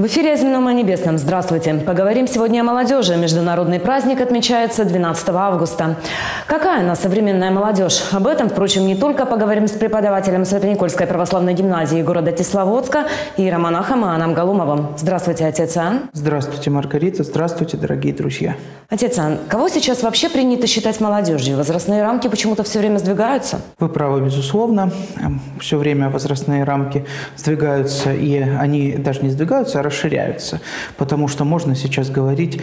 В эфире «О о небесном». Здравствуйте. Поговорим сегодня о молодежи. Международный праздник отмечается 12 августа. Какая она современная молодежь? Об этом, впрочем, не только поговорим с преподавателем Свято-Никольской православной гимназии города Кисловодска иеромонахом Иоанном Галумовым. Здравствуйте, отец Иоанн. Здравствуйте, Маргарита. Здравствуйте, дорогие друзья. Отец Иоанн, кого сейчас вообще принято считать молодежью? Возрастные рамки почему-то все время сдвигаются? Вы правы, безусловно. Все время возрастные рамки сдвигаются, и они даже не сдвигаются, а расширяются. Потому что можно сейчас говорить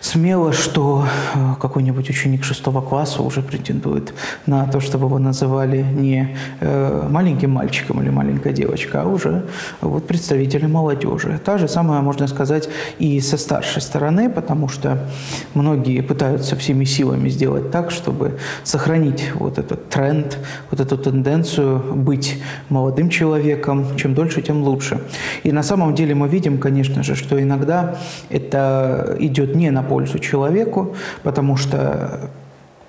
смело, что э, какой-нибудь ученик шестого класса уже претендует на то, чтобы его называли не э, маленьким мальчиком или маленькой девочкой, а уже вот представителем молодежи. Та же самая, можно сказать, и со старшей стороны, потому что многие пытаются всеми силами сделать так, чтобы сохранить вот этот тренд, вот эту тенденцию быть молодым человеком. Чем дольше, тем лучше. И на самом деле мы видим, конечно же, что иногда это идет не на пользу человеку, потому что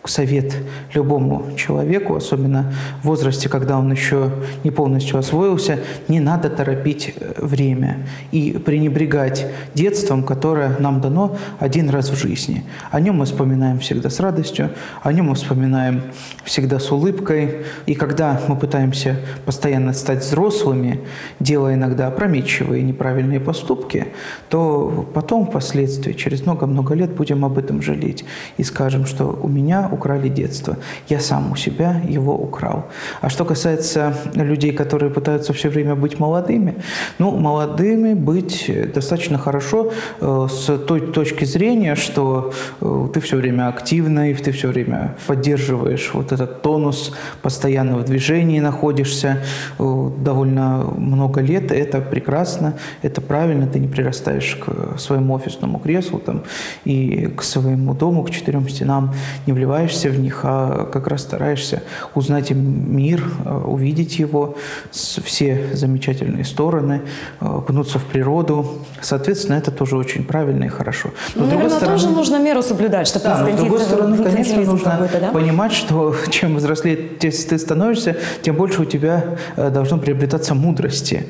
совет любому человеку, особенно в возрасте, когда он еще не полностью освоился, не надо торопить э, время и пренебрегать детством, которое нам дано один раз в жизни. О нем мы вспоминаем всегда с радостью, о нем мы вспоминаем всегда с улыбкой. И когда мы пытаемся постоянно стать взрослыми, делая иногда опрометчивые неправильные поступки, то потом, впоследствии, через много-много лет будем об этом жалеть и скажем, что у меня украли детство. Я сам у себя его украл. А что касается людей, которые пытаются все время быть молодыми, ну, молодыми быть достаточно хорошо э, с той точки зрения, что э, ты все время активный, ты все время поддерживаешь вот этот тонус, постоянно в движении находишься э, довольно много лет. Это прекрасно, это правильно, ты не прирастаешь к своему офисному креслу там, и к своему дому, к четырем стенам, не вливаешь вливаешься в них, а как раз стараешься узнать мир, э, увидеть его, все замечательные стороны, э, окунуться в природу. Соответственно, это тоже очень правильно и хорошо. Но, ну, наверное, стороны, тоже нужно меру соблюдать, чтобы да, с другой стороны, конечно, нужно да? понимать, что чем взрослее ты становишься, тем больше у тебя э, должно приобретаться мудрости,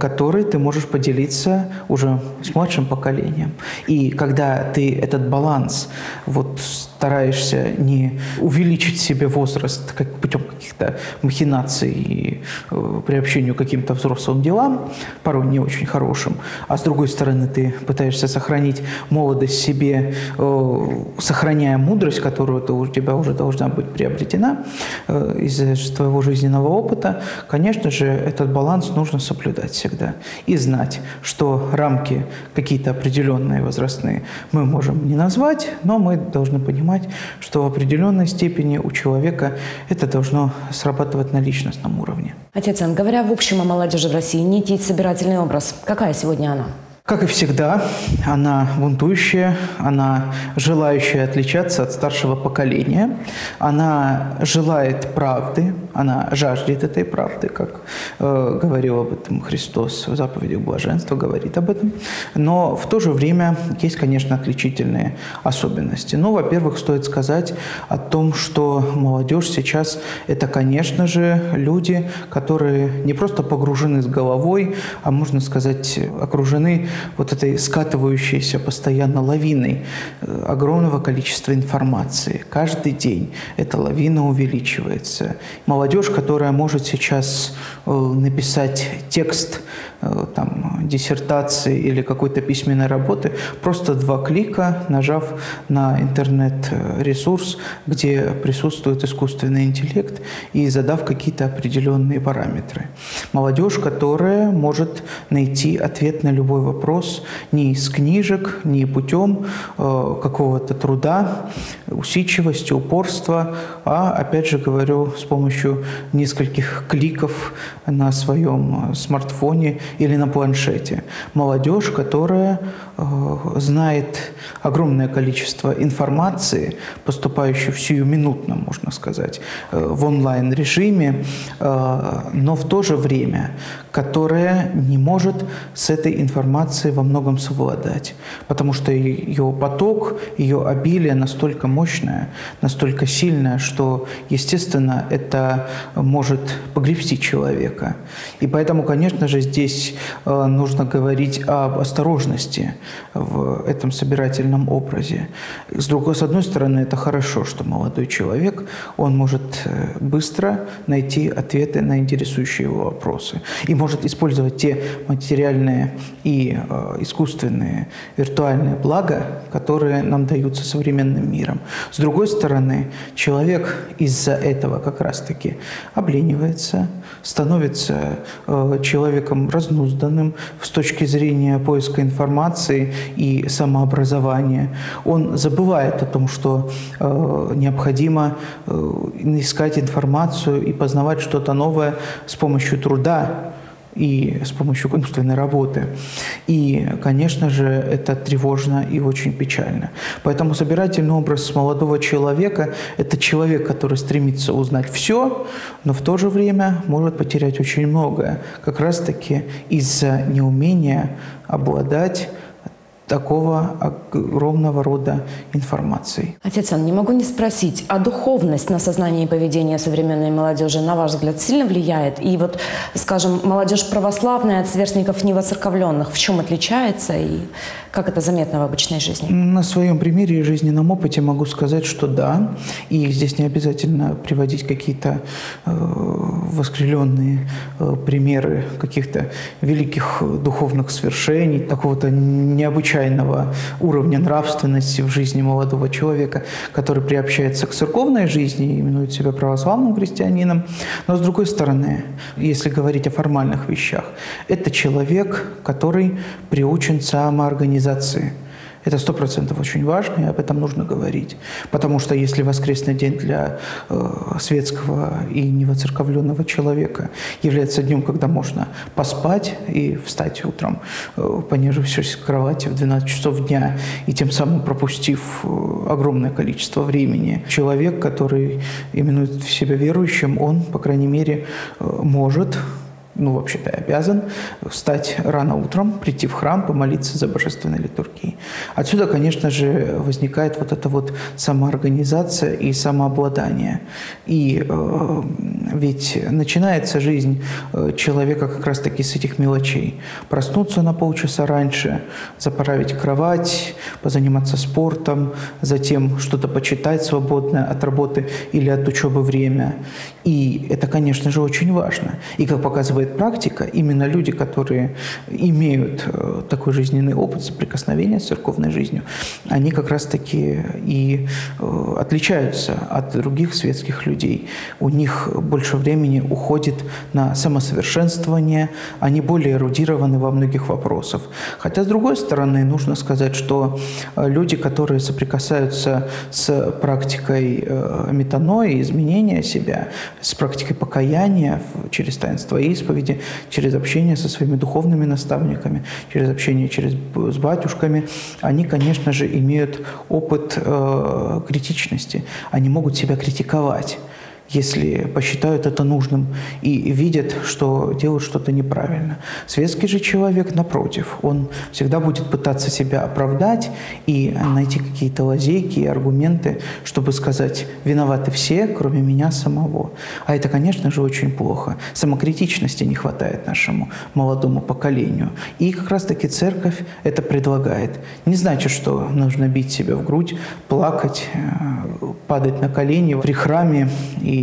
которой ты можешь поделиться уже с младшим поколением. И когда ты этот баланс вот стараешься не увеличить себе возраст как путем каких-то махинаций и э, приобщению к каким-то взрослым делам, порой не очень хорошим, а с другой стороны ты пытаешься сохранить молодость себе, э, сохраняя мудрость, которая у тебя уже должна быть приобретена э, из твоего жизненного опыта, конечно же, этот баланс нужно соблюдать всегда и знать, что рамки какие-то определенные возрастные мы можем не назвать, но мы должны понимать, что в определенной степени у человека это должно срабатывать на личностном уровне. Отец Ан, говоря в общем о молодежи в России, нитить собирательный образ. Какая сегодня она? Как и всегда, она бунтующая, она желающая отличаться от старшего поколения, она желает правды, она жаждет этой правды, как э, говорил об этом Христос в заповедях блаженства, говорит об этом. Но в то же время есть, конечно, отличительные особенности. Ну, во-первых, стоит сказать о том, что молодежь сейчас – это, конечно же, люди, которые не просто погружены с головой, а, можно сказать, окружены вот этой скатывающейся постоянно лавиной э, огромного количества информации. Каждый день эта лавина увеличивается. Молодежь, которая может сейчас э, написать текст там, диссертации или какой-то письменной работы, просто два клика, нажав на интернет-ресурс, где присутствует искусственный интеллект, и задав какие-то определенные параметры. Молодежь, которая может найти ответ на любой вопрос не из книжек, не путем э, какого-то труда, усидчивости, упорства, а, опять же говорю, с помощью нескольких кликов на своем э, смартфоне или на планшете. Молодежь, которая знает огромное количество информации, поступающей в сиюминутно, можно сказать, э, в онлайн-режиме, э, но в то же время которая не может с этой информацией во многом совладать, потому что ее поток, ее обилие настолько мощное, настолько сильное, что, естественно, это может погребсти человека. И поэтому, конечно же, здесь э, нужно говорить об осторожности в этом собирательном образе. С другой, с одной стороны, это хорошо, что молодой человек, он может э, быстро найти ответы на интересующие его вопросы и может использовать те материальные и э, искусственные виртуальные блага, которые нам даются современным миром. С другой стороны, человек из-за этого как раз-таки обленивается, становится э, человеком разнузданным с точки зрения поиска информации и самообразования. Он забывает о том, что э, необходимо э, искать информацию и познавать что-то новое с помощью труда, и с помощью умственной работы. И, конечно же, это тревожно и очень печально. Поэтому собирательный образ молодого человека – это человек, который стремится узнать все, но в то же время может потерять очень многое, как раз-таки из-за неумения обладать такого огромного рода информации. Отец Ан, не могу не спросить, а духовность на сознание и поведение современной молодежи, на ваш взгляд, сильно влияет? И вот, скажем, молодежь православная от сверстников невоцерковленных в чем отличается и как это заметно в обычной жизни? На своем примере и жизненном опыте могу сказать, что да. И здесь не обязательно приводить какие-то э, воскреленные э, примеры каких-то великих духовных свершений, такого-то необычайного уровня нравственности в жизни молодого человека, который приобщается к церковной жизни и именует себя православным христианином. Но с другой стороны, если говорить о формальных вещах, это человек, который приучен самоорганизации организации. Это сто процентов очень важно, и об этом нужно говорить. Потому что если воскресный день для э, светского и невоцерковленного человека является днем, когда можно поспать и встать утром, э, понежившись в кровати в 12 часов дня, и тем самым пропустив э, огромное количество времени, человек, который именует себя верующим, он, по крайней мере, э, может ну, вообще-то обязан встать рано утром, прийти в храм, помолиться за божественной литургией. Отсюда, конечно же, возникает вот эта вот самоорганизация и самообладание. И э, ведь начинается жизнь э, человека как раз-таки с этих мелочей. Проснуться на полчаса раньше, заправить кровать, позаниматься спортом, затем что-то почитать свободное от работы или от учебы время. И это, конечно же, очень важно. И, как показывает практика, именно люди, которые имеют э, такой жизненный опыт соприкосновения с церковной жизнью, они как раз-таки и э, отличаются от других светских людей. У них больше времени уходит на самосовершенствование, они более эрудированы во многих вопросах. Хотя, с другой стороны, нужно сказать, что э, люди, которые соприкасаются с практикой метанои, изменения себя, с практикой покаяния через таинство исповеди, через общение со своими духовными наставниками, через общение через, с батюшками, они, конечно же, имеют опыт э, критичности. Они могут себя критиковать если посчитают это нужным и видят, что делают что-то неправильно. Светский же человек, напротив, он всегда будет пытаться себя оправдать и найти какие-то лазейки и аргументы, чтобы сказать, виноваты все, кроме меня самого. А это, конечно же, очень плохо. Самокритичности не хватает нашему молодому поколению. И как раз-таки церковь это предлагает. Не значит, что нужно бить себя в грудь, плакать, э, падать на колени при храме и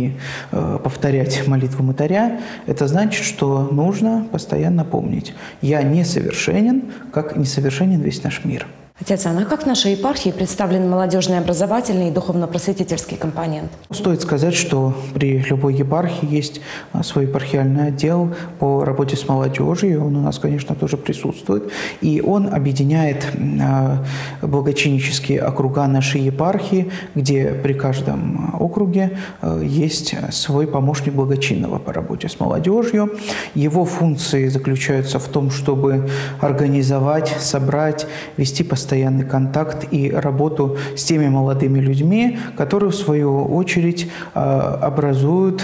э, повторять молитву мытаря, это значит, что нужно постоянно помнить, я несовершенен, как несовершенен весь наш мир. Отец Анна, как в нашей епархии представлен молодежный образовательный и духовно-просветительский компонент? Стоит сказать, что при любой епархии есть а, свой епархиальный отдел по работе с молодежью. Он у нас, конечно, тоже присутствует. И он объединяет а, благочинические округа нашей епархии, где при каждом округе а, есть свой помощник благочинного по работе с молодежью. Его функции заключаются в том, чтобы организовать, собрать, вести постоянно постоянный контакт и работу с теми молодыми людьми, которые, в свою очередь, образуют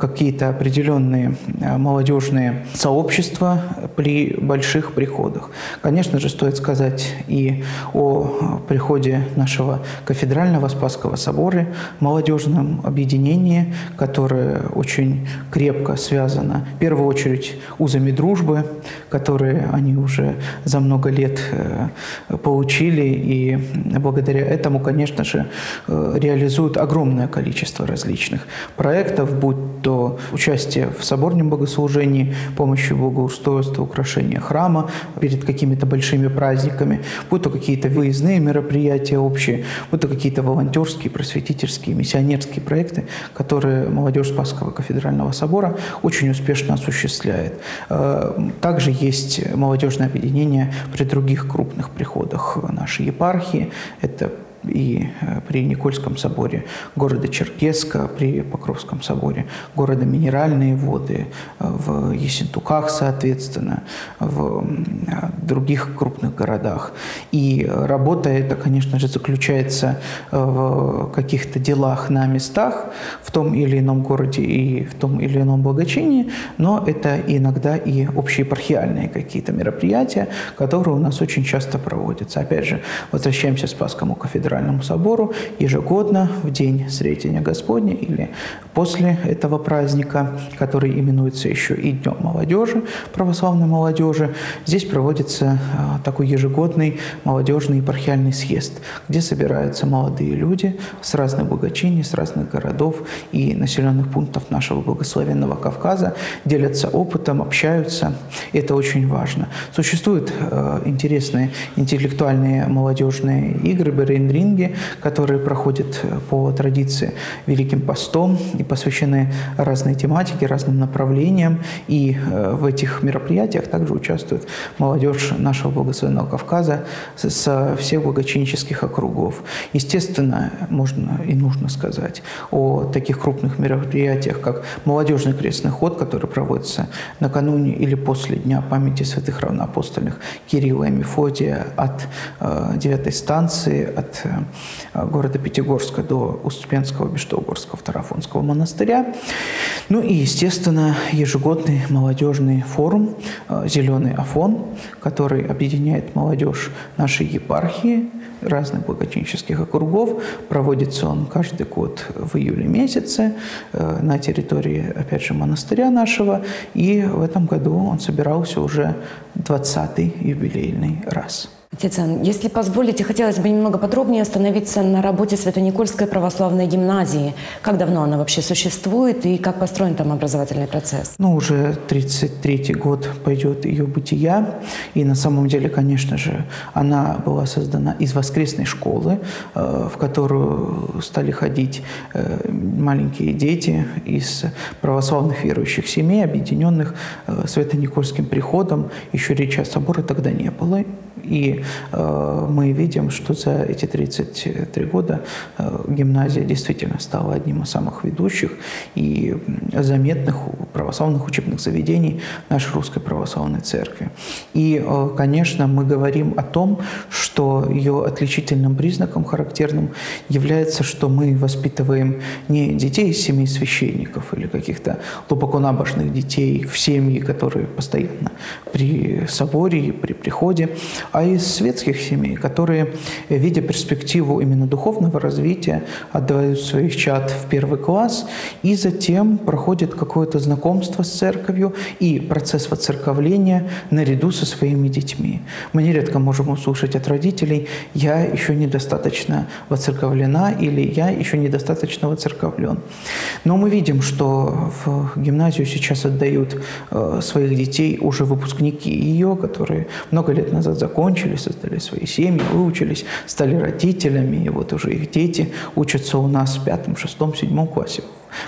какие-то определенные молодежные сообщества при больших приходах. Конечно же, стоит сказать и о приходе нашего кафедрального Спасского собора, молодежном объединении, которое очень крепко связано, в первую очередь, узами дружбы, которые они уже за много лет э, получили, и благодаря этому, конечно же, э, реализуют огромное количество различных проектов, будь то участие в соборном богослужении, помощью благоустройства, украшения храма перед какими-то большими праздниками, будь то какие-то выездные мероприятия общие, будь то какие-то волонтерские, просветительские, миссионерские проекты, которые молодежь Спасского кафедрального собора очень успешно осуществляет. Э, также есть молодежное объединение при других крупных приходах нашей епархии. Это и э, при Никольском соборе города Черкеска, при Покровском соборе города Минеральные воды, э, в Ессентуках, соответственно, в э, других крупных городах. И работа эта, конечно же, заключается в каких-то делах на местах в том или ином городе и в том или ином благочинии, но это иногда и общеепархиальные какие-то мероприятия, которые у нас очень часто проводятся. Опять же, возвращаемся к Спасскому кафедральному кафедральному собору ежегодно в день Сретения Господня или после этого праздника, который именуется еще и Днем молодежи, православной молодежи, здесь проводится а, такой ежегодный молодежный епархиальный съезд, где собираются молодые люди с разных благочиний, с разных городов и населенных пунктов нашего благословенного Кавказа, делятся опытом, общаются. Это очень важно. Существуют э, интересные интеллектуальные молодежные игры, Берейн ринги, которые проходят э, по традиции Великим постом и посвящены разной тематике, разным направлениям. И э, в этих мероприятиях также участвует молодежь нашего благословенного Кавказа со всех благочинических округов. Естественно, можно и нужно сказать о таких крупных мероприятиях, как молодежный крестный ход, который проводится накануне или после Дня памяти святых равноапостольных Кирилла и Мефодия от э, девятой станции, от города Пятигорска до Успенского, Бештогорского, Тарафонского монастыря. Ну и, естественно, ежегодный молодежный форум э, «Зеленый Афон», который объединяет молодежь нашей епархии, разных благочинческих округов. Проводится он каждый год в июле месяце э, на территории, опять же, монастыря нашего. И в этом году он собирался уже 20-й юбилейный раз. Отец Ан, если позволите, хотелось бы немного подробнее остановиться на работе Свято-Никольской православной гимназии. Как давно она вообще существует и как построен там образовательный процесс? Ну, уже 33-й год пойдет ее бытия. И на самом деле, конечно же, она была создана из воскресной школы, э, в которую стали ходить э, маленькие дети из православных верующих семей, объединенных э, Свято-Никольским приходом. Еще речи о соборе тогда не было. И э, мы видим, что за эти 33 года э, гимназия действительно стала одним из самых ведущих и заметных православных учебных заведений нашей Русской Православной Церкви. И, э, конечно, мы говорим о том, что ее отличительным признаком, характерным, является, что мы воспитываем не детей из семей священников или каких-то глубоко набожных детей в семьи, которые постоянно при соборе, при приходе, а из светских семей, которые, видя перспективу именно духовного развития, отдают своих чад в первый класс и затем проходят какое-то знакомство с церковью и процесс воцерковления наряду со своими детьми. Мы нередко можем услышать от родителей «я еще недостаточно воцерковлена» или «я еще недостаточно воцерковлен». Но мы видим, что в гимназию сейчас отдают э, своих детей уже выпускники ее, которые много лет назад закончили закончили, создали свои семьи, выучились, стали родителями, и вот уже их дети учатся у нас в пятом, шестом, седьмом классе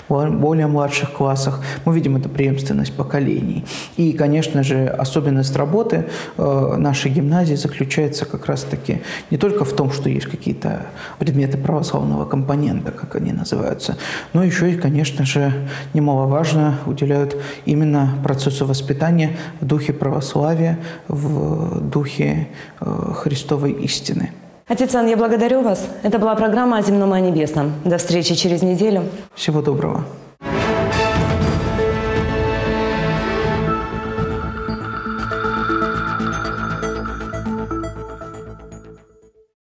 в более младших классах. Мы видим эту преемственность поколений. И, конечно же, особенность работы э, нашей гимназии заключается как раз-таки не только в том, что есть какие-то предметы православного компонента, как они называются, но еще и, конечно же, немаловажно уделяют именно процессу воспитания в духе православия, в духе понимание э, Христовой истины. Отец Ан, я благодарю вас. Это была программа о земном и о небесном. До встречи через неделю. Всего доброго.